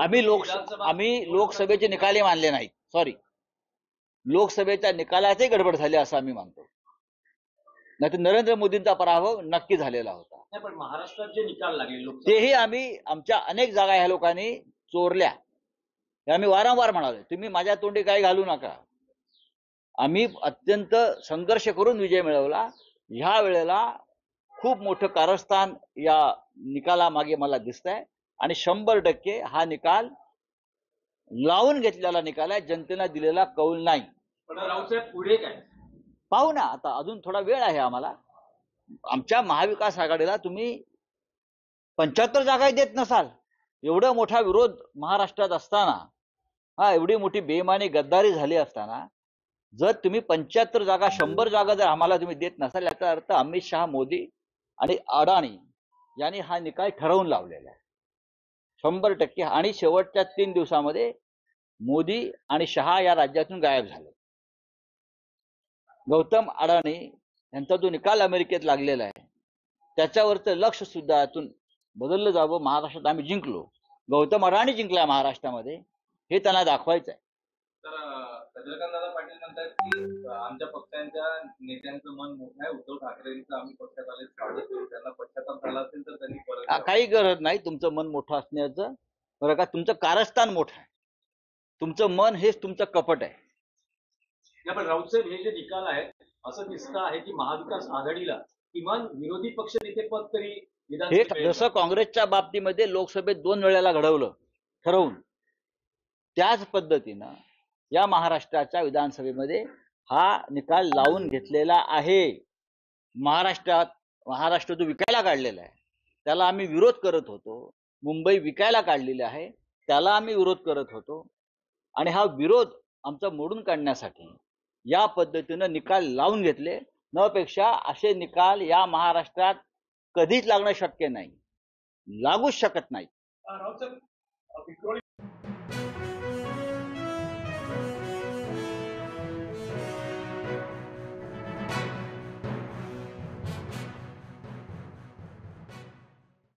आम्ही लोक आम्ही लोकसभेचे निकालही मानले नाहीत. सॉरी लोकसभेच्या निकालातही गडबड झाली असं आम्ही मानतो. नाहीतर नरेंद्र मोदींचा पराभव नक्की झालेला होता. नाही पण महाराष्ट्रात जे निकाल लागले तेही आम्ही आमच्या अनेक जागा ह्या लोकांनी चोरल्या. हे आम्ही वारंवार म्हणालो तुम्ही माझ्या तोंडी काही घालू नका. आम्ही अत्यंत संघर्ष करून विजय मिळवला. ह्या वेळेला खूप मोठं कारस्थान या निकालामागे मला दिसत आहे आणि शंभर टक्के हा निकाल लावून घेतलेला निकाल आहे. जनतेला दिलेला कौल नाही. पण पुढे काय? पाहू ना आता अजून थोडा वेळ आहे आम्हाला. आमच्या महाविकास आघाडीला तुम्ही पंच्याहत्तर जागा देत नसाल. एवढा मोठा विरोध महाराष्ट्रात असताना हा एवढी मोठी बेमानी गद्दारी झाली असताना जर तुम्ही पंच्याहत्तर जागा शंभर जागा जर आम्हाला तुम्ही देत नसाल याचा अर्थ अमित शहा मोदी आणि अडाणी यांनी हा निकाल ठरवून लावलेला आहे. शंभर टक्के. आणि शेवटच्या तीन दिवसामध्ये मोदी आणि शहा या राज्यातून गायब झाले. गौतम अडाणी यांचा जो निकाल अमेरिकेत लागलेला आहे त्याच्यावरचं लक्ष सुद्धा यातून बदललं जावं महाराष्ट्रात आम्ही जिंकलो. गौतम अडाणी जिंकलाय महाराष्ट्रामध्ये हे त्यांना दाखवायचं आहे तर अं, चंद्रकांत दादा पाटील म्हणतात की आमच्या पक्षांच्या नेत्यांचं मन मोठं आहे. उद्धव ठाकरेंचं आम्ही पक्षात आले स्वागत करू त्यांना पश्चाताप झाला असेल तर त्यांनी परत. काही गरज नाही. तुमचं मन मोठं असण्याचं. बरं का? तुमचं कारस्थान मोठं आहे. तुमचं मन हेच तुमचं कपट आहे. नाही पण राऊसाहेब हे जे निकाल आहेत असं दिसतं आहे की महाविकास आघाडीला किमान विरोधी पक्ष नेते पद तरी हे जसं काँग्रेसच्या बाबतीमध्ये लोकसभेत दोन वेळेला घडवलं ठरवून त्याच पद्धतीनं या महाराष्ट्राच्या विधानसभेमध्ये हा निकाल लावून घेतलेला आहे. महाराष्ट्रात महाराष्ट्र जो विकायला काढलेला आहे त्याला आम्ही विरोध करत होतो. मुंबई विकायला काढलेली आहे त्याला आम्ही विरोध करत होतो. आणि हा विरोध आमचा मोडून काढण्यासाठी या पद्धतीनं निकाल लावून घेतले. न पेक्षा असे निकाल या महाराष्ट्रात कधीच लागणं शक्य नाही. लागूच शकत नाही